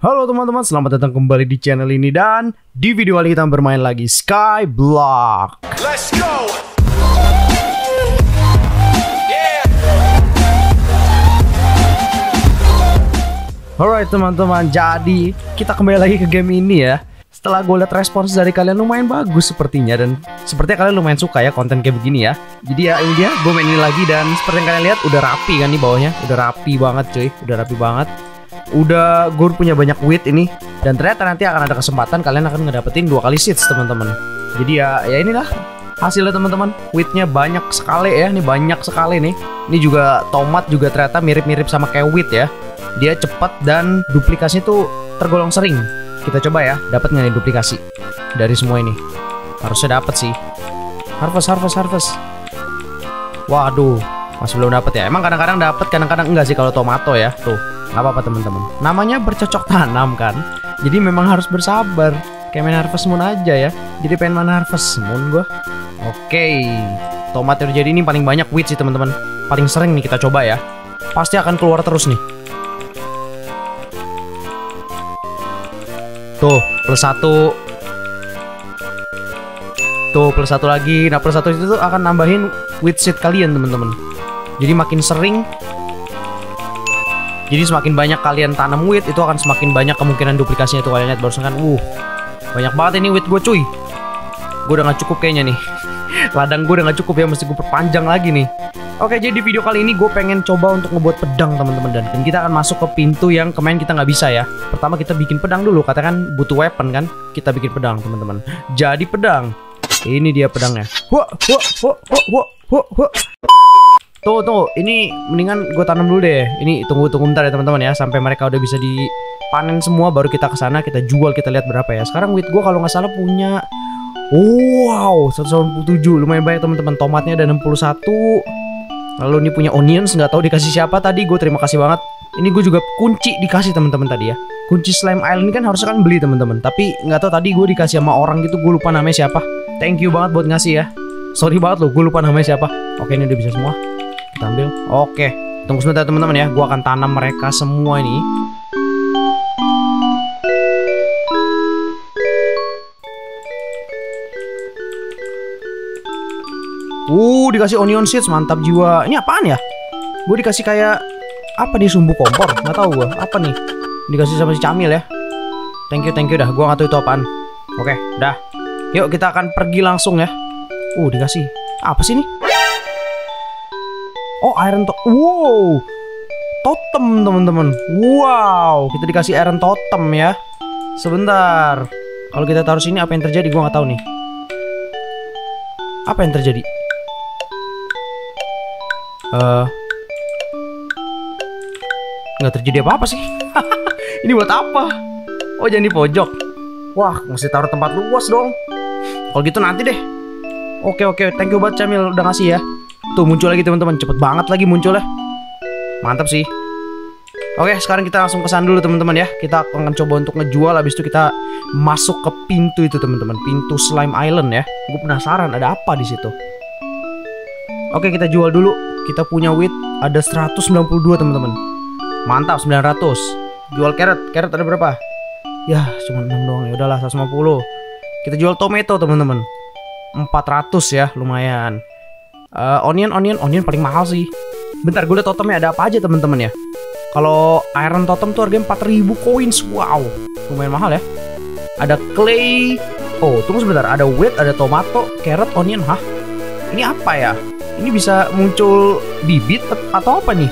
Halo teman-teman, selamat datang kembali di channel ini dan di video kali kita bermain lagi Skyblock. Let's go! Yeah! Alright teman-teman, jadi kita kembali lagi ke game ini ya. Setelah gue liat respons dari kalian lumayan bagus sepertinya dan sepertinya kalian lumayan suka ya konten kayak begini ya. Jadi ya ini dia, gue main ini lagi dan seperti yang kalian lihat udah rapi kan nih bawahnya, udah rapi banget cuy, udah rapi banget. Udah gue punya banyak wheat ini dan ternyata nanti akan ada kesempatan kalian akan ngedapetin dua kali seeds teman-teman. Jadi ya ya inilah hasilnya teman-teman. Wheatnya banyak sekali ya, nih banyak sekali nih. Ini juga tomat juga ternyata mirip-mirip sama kayak wheat ya. Dia cepat dan duplikasinya tuh tergolong sering. Kita coba ya, dapat nggak nih duplikasi dari semua ini? Harusnya dapat sih. Harvest, harvest, harvest. Waduh, masih belum dapat ya. Emang kadang-kadang dapat, kadang-kadang enggak sih kalau tomato ya. Tuh, nggak apa-apa teman-teman. Namanya bercocok tanam kan. Jadi memang harus bersabar. Kayak main Harvest Moon aja ya. Jadi pengen main Harvest Moon gua. Oke, tomat yang jadi ini paling banyak wheat sih teman-teman. Paling sering nih kita coba ya. Pasti akan keluar terus nih. Tuh, plus satu. Tuh, plus satu lagi. Nah, plus satu itu tuh akan nambahin wheat seed kalian, teman-teman. Jadi makin sering jadi semakin banyak kalian tanam wheat itu akan semakin banyak kemungkinan duplikasinya tuh kalian lihat barusan kan. Uh, banyak banget ini wheat gue cuy. Gue udah gak cukup kayaknya nih. Ladang gue udah gak cukup ya, mesti gue perpanjang lagi nih. Oke, jadi di video kali ini gue pengen coba untuk ngebuat pedang teman-teman dan kita akan masuk ke pintu yang kemarin kita nggak bisa ya. Pertama kita bikin pedang dulu, katakan butuh weapon kan? Kita bikin pedang teman-teman. Jadi pedang. Ini dia pedangnya. Wah, wah, wah, wah, wah, wah. Tuh, tuh, ini mendingan gue tanam dulu deh. Ini tunggu tunggu bentar ya teman-teman ya, sampai mereka udah bisa dipanen semua, baru kita ke sana, kita jual, kita lihat berapa ya. Sekarang wheat gue kalau nggak salah punya, wow, 187, lumayan banyak teman-teman. Tomatnya ada 61. Lalu ini punya onions, nggak tahu dikasih siapa tadi. Gue terima kasih banget. Ini gue juga kunci dikasih teman-teman tadi ya. Kunci slime island ini kan harusnya kan beli teman-teman. Tapi nggak tahu tadi gue dikasih sama orang gitu, gue lupa namanya siapa. Thank you banget buat ngasih ya. Sorry banget loh, gue lupa namanya siapa. Oke, ini udah bisa semua kita ambil oke tunggu sebentar teman-teman ya gua akan tanam mereka semua ini Uh, dikasih onion seeds, mantap jiwa. Ini apaan ya? Gue dikasih kayak apa nih sumbu kompor? Nggak tahu gue. Apa nih? Dikasih sama si Camil ya. Thank you, thank you dah. Gue nggak tahu itu apaan. Oke, dah. Yuk kita akan pergi langsung ya. Uh, dikasih. Apa sih ini? Oh, iron to Wow. Totem, teman-teman. Wow, kita dikasih iron totem ya. Sebentar. Kalau kita taruh sini apa yang terjadi? Gua nggak tahu nih. Apa yang terjadi? Eh nggak terjadi apa-apa sih. ini buat apa? Oh, jangan di pojok. Wah, mesti taruh tempat luas dong. Kalau gitu nanti deh. Oke, oke. Thank you banget Camil udah ngasih ya. Tuh muncul lagi teman-teman, cepet banget lagi munculnya. Mantap sih. Oke, sekarang kita langsung kesan dulu teman-teman ya. Kita akan coba untuk ngejual habis itu kita masuk ke pintu itu teman-teman, pintu Slime Island ya. Gue penasaran ada apa di situ. Oke, kita jual dulu. Kita punya wheat ada 192 teman-teman. Mantap 900. Jual carrot. Carrot ada berapa? Ya, cuma 6 doang. Ya udahlah 150. Kita jual tomato teman-teman. 400 ya, lumayan. Uh, onion, onion, onion paling mahal sih. Bentar, gue liat totemnya ada apa aja teman-teman ya. Kalau iron totem tuh harganya 4000 coins. Wow, lumayan mahal ya. Ada clay. Oh, tunggu sebentar. Ada wheat, ada tomato, carrot, onion. Hah? Ini apa ya? Ini bisa muncul bibit atau apa nih?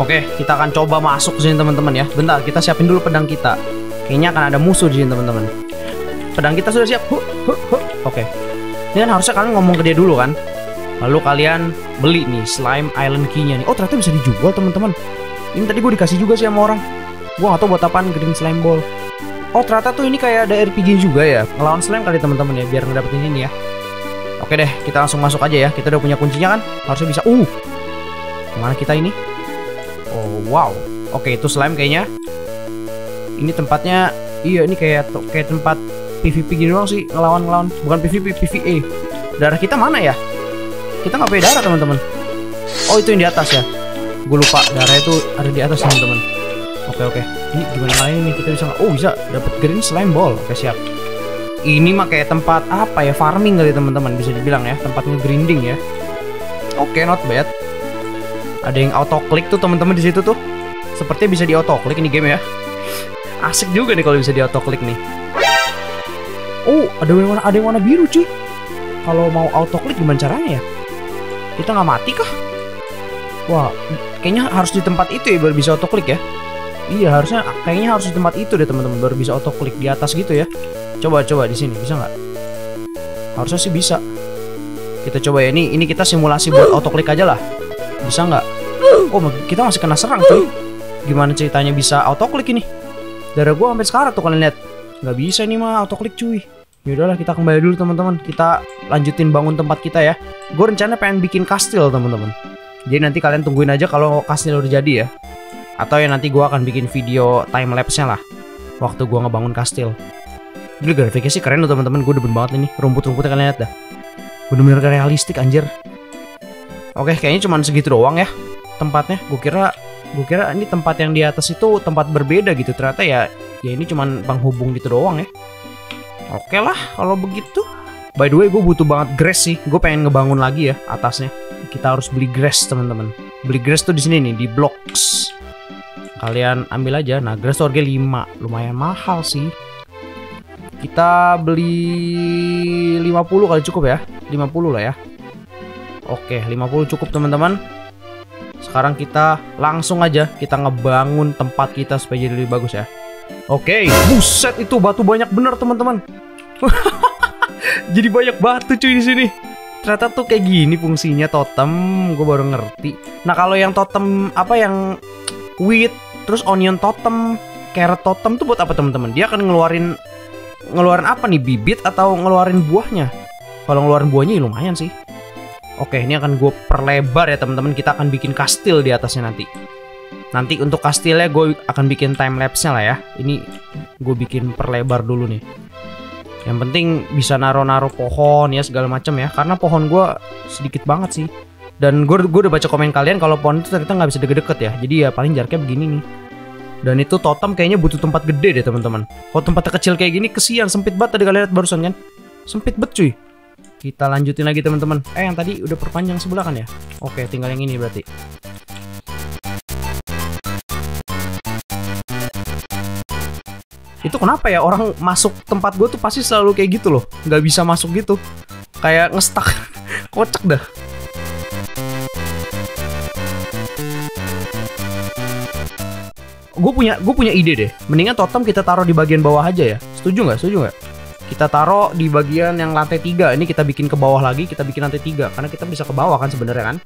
Oke, kita akan coba masuk ke sini teman-teman ya. Bentar, kita siapin dulu pedang kita. Kayaknya akan ada musuh di sini teman-teman. Pedang kita sudah siap. Huh, huh, huh. Oke. Ini kan harusnya kalian ngomong ke dia dulu kan? Lalu kalian beli nih slime island key-nya nih. Oh ternyata bisa dijual teman-teman. Ini tadi gue dikasih juga sih sama orang. Gue gak tau buat apaan green slime ball. Oh ternyata tuh ini kayak ada RPG juga ya. Ngelawan slime kali teman-teman ya biar ngedapetin ini ya. Oke deh kita langsung masuk aja ya. Kita udah punya kuncinya kan. Harusnya bisa. Uh. Ke mana kita ini? Oh wow. Oke itu slime kayaknya. Ini tempatnya. Iya ini kayak kayak tempat PVP gini doang sih ngelawan ngelawan. Bukan PVP PVE. Darah kita mana ya? Kita nggak punya darah teman-teman oh itu yang di atas ya gue lupa darah itu ada di atas teman-teman oke oke Ini gimana kalian ini kita bisa? Oh bisa dapat green slime ball. Oke siap. Ini mah kayak tempat apa ya farming kali teman-teman bisa dibilang ya tempat nge-grinding ya. Oke not bad. Ada yang auto click tuh teman-teman di situ tuh. Sepertinya bisa di auto click ini game ya. Asik juga nih kalau bisa di auto click nih. Oh ada yang warna ada yang warna biru cuy. Kalau mau auto click gimana caranya ya? Kita nggak mati kah? Wah, kayaknya harus di tempat itu ya baru bisa auto click ya. Iya harusnya kayaknya harus di tempat itu deh teman-teman baru bisa auto click di atas gitu ya. Coba coba di sini bisa nggak? Harusnya sih bisa. Kita coba ya ini ini kita simulasi buat auto click aja lah. Bisa nggak? Oh kita masih kena serang cuy. Gimana ceritanya bisa auto click ini? Darah gua sampai sekarang tuh kalian lihat. Nggak bisa nih mah auto click cuy. Yaudahlah kita kembali dulu teman-teman. Kita lanjutin bangun tempat kita ya. Gue rencana pengen bikin kastil teman-teman. Jadi nanti kalian tungguin aja kalau kastil udah jadi ya. Atau ya nanti gua akan bikin video time lapse-nya lah. Waktu gua ngebangun kastil. Gila grafiknya sih keren loh teman-teman. Gue demen banget ini. Rumput-rumputnya kalian lihat dah. Bener-bener realistik anjir. Oke, kayaknya cuman segitu doang ya tempatnya. Gue kira gue kira ini tempat yang di atas itu tempat berbeda gitu. Ternyata ya ya ini cuman penghubung gitu doang ya. Oke lah kalau begitu. By the way, gue butuh banget grass sih. Gue pengen ngebangun lagi ya atasnya. Kita harus beli grass teman-teman. Beli grass tuh di sini nih di blocks. Kalian ambil aja. Nah, grass tuh harganya 5. Lumayan mahal sih. Kita beli 50 kali cukup ya. 50 lah ya. Oke, 50 cukup teman-teman. Sekarang kita langsung aja kita ngebangun tempat kita supaya jadi lebih bagus ya. Oke, buset itu batu banyak bener teman-teman. Jadi banyak batu cuy di sini. Ternyata tuh kayak gini fungsinya totem, gue baru ngerti. Nah kalau yang totem apa yang wheat, terus onion totem, carrot totem tuh buat apa teman-teman? Dia akan ngeluarin ngeluarin apa nih bibit atau ngeluarin buahnya? Kalau ngeluarin buahnya ya lumayan sih. Oke, ini akan gue perlebar ya teman-teman. Kita akan bikin kastil di atasnya nanti. Nanti untuk kastilnya gue akan bikin time lapse-nya lah ya. Ini gue bikin perlebar dulu nih. Yang penting bisa naro-naro pohon ya segala macam ya. Karena pohon gue sedikit banget sih. Dan gue gue udah baca komen kalian kalau pohon itu ternyata nggak bisa deket-deket ya. Jadi ya paling jaraknya begini nih. Dan itu totem kayaknya butuh tempat gede deh teman-teman. Kalau tempatnya kecil kayak gini kesian sempit banget tadi kalian lihat barusan kan. Sempit banget cuy. Kita lanjutin lagi teman-teman. Eh yang tadi udah perpanjang sebelah kan ya? Oke, tinggal yang ini berarti. Itu kenapa ya orang masuk tempat gue tuh pasti selalu kayak gitu loh, nggak bisa masuk gitu, kayak ngestak, kocak dah. Gue punya gue punya ide deh, mendingan totem kita taruh di bagian bawah aja ya. Setuju nggak? Setuju nggak? Kita taruh di bagian yang lantai tiga. Ini kita bikin ke bawah lagi, kita bikin lantai tiga karena kita bisa ke bawah kan sebenarnya kan.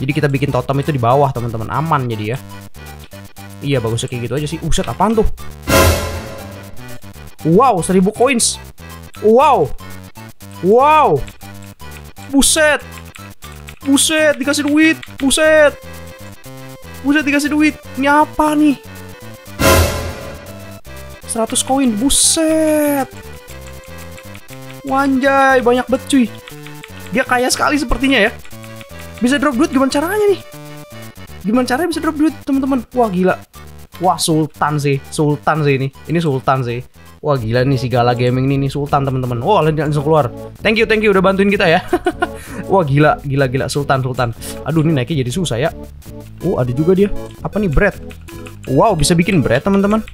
Jadi kita bikin totem itu di bawah teman-teman, aman jadi ya. Iya bagusnya kayak gitu aja sih. Uset apaan tuh? Wow, 1000 coins. Wow. Wow. Buset. Buset, dikasih duit. Buset. Buset dikasih duit. Ini apa nih? 100 koin. Buset. Wanjay, banyak banget cuy. Dia kaya sekali sepertinya ya. Bisa drop duit gimana caranya nih? Gimana caranya bisa drop duit, teman-teman? Wah, gila. Wah, sultan sih. Sultan sih ini. Ini sultan sih. Wah gila nih si Gala Gaming nih, nih Sultan teman-teman. Wah langsung keluar. Thank you, thank you udah bantuin kita ya. Wah gila, gila gila Sultan Sultan. Aduh ini naiknya jadi susah ya. Oh ada juga dia. Apa nih bread? Wow bisa bikin bread teman-teman.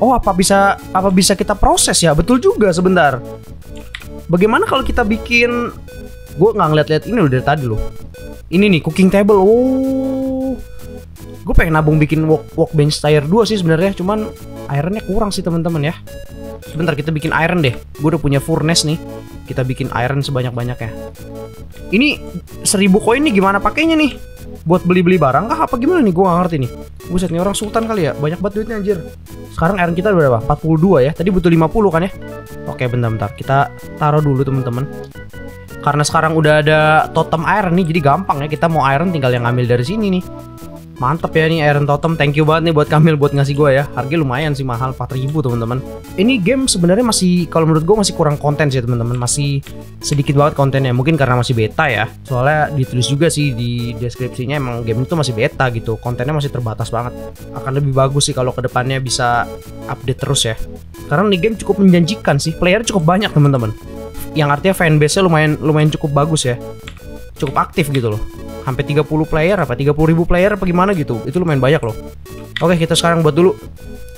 Oh apa bisa apa bisa kita proses ya? Betul juga sebentar. Bagaimana kalau kita bikin? Gue nggak ngeliat-liat ini udah dari tadi loh. Ini nih cooking table. Oh, gue pengen nabung bikin work workbench tier 2 sih sebenarnya. Cuman ironnya kurang sih teman-teman ya. Sebentar kita bikin iron deh. Gue udah punya furnace nih. Kita bikin iron sebanyak-banyaknya. Ini 1000 koin nih gimana pakainya nih? Buat beli-beli barang kah apa gimana nih? Gue gak ngerti nih. Buset nih orang sultan kali ya. Banyak banget duitnya anjir. Sekarang iron kita berapa? 42 ya. Tadi butuh 50 kan ya? Oke bentar-bentar. Kita taruh dulu teman-teman. Karena sekarang udah ada totem iron nih, jadi gampang ya. Kita mau iron tinggal yang ngambil dari sini nih. Mantep ya nih Iron Totem. Thank you banget nih buat Kamil buat ngasih gue ya. Harganya lumayan sih mahal 4000 teman-teman. Ini game sebenarnya masih kalau menurut gue masih kurang konten sih teman-teman. Masih sedikit banget kontennya. Mungkin karena masih beta ya. Soalnya ditulis juga sih di deskripsinya emang game itu masih beta gitu. Kontennya masih terbatas banget. Akan lebih bagus sih kalau ke depannya bisa update terus ya. Karena nih game cukup menjanjikan sih. Player cukup banyak teman-teman. Yang artinya fanbase-nya lumayan lumayan cukup bagus ya. Cukup aktif gitu loh. Hampir 30 player apa 30 ribu player apa gimana gitu. Itu lumayan banyak loh. Oke kita sekarang buat dulu.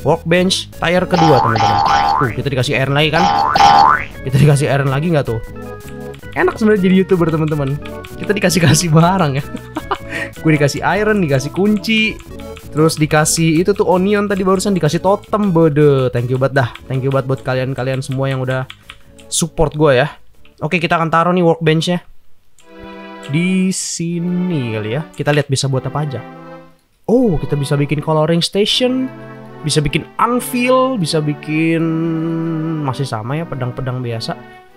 Workbench tire kedua teman-teman. Tuh kita dikasih iron lagi kan? Kita dikasih iron lagi nggak tuh? Enak sebenarnya jadi youtuber teman-teman. Kita dikasih kasih barang ya. Gue dikasih iron dikasih kunci terus dikasih itu tuh onion tadi barusan dikasih totem bode thank you banget dah. Thank you banget buat kalian-kalian semua yang udah support gue ya. Oke kita akan taruh nih workbenchnya di sini kali ya. Kita lihat bisa buat apa aja. Oh, kita bisa bikin coloring station, bisa bikin anvil, bisa bikin masih sama ya pedang-pedang biasa.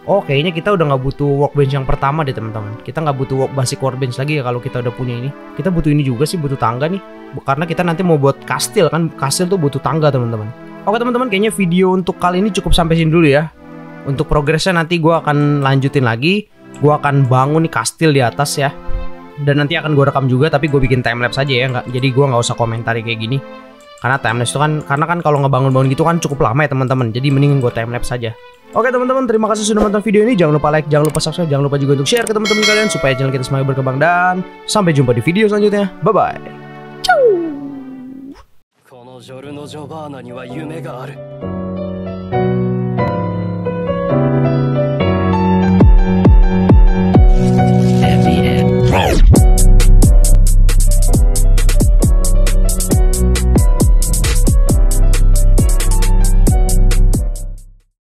Oh, kayaknya kita udah nggak butuh workbench yang pertama deh teman-teman. Kita nggak butuh work, basic workbench lagi ya kalau kita udah punya ini. Kita butuh ini juga sih, butuh tangga nih. Karena kita nanti mau buat kastil kan, kastil tuh butuh tangga teman-teman. Oke teman-teman, kayaknya video untuk kali ini cukup sampai sini dulu ya. Untuk progresnya nanti gue akan lanjutin lagi gue akan bangun nih kastil di atas ya dan nanti akan gue rekam juga tapi gue bikin timelapse aja ya nggak jadi gue nggak usah komentari kayak gini karena timelapse itu kan karena kan kalau ngebangun-bangun gitu kan cukup lama ya teman-teman jadi mending gue timelapse aja Oke teman-teman, terima kasih sudah nonton video ini. Jangan lupa like, jangan lupa subscribe, jangan lupa juga untuk share ke teman-teman kalian supaya channel kita semakin berkembang dan sampai jumpa di video selanjutnya. Bye bye. Ciao. このジョルノ・ジョバーナには夢がある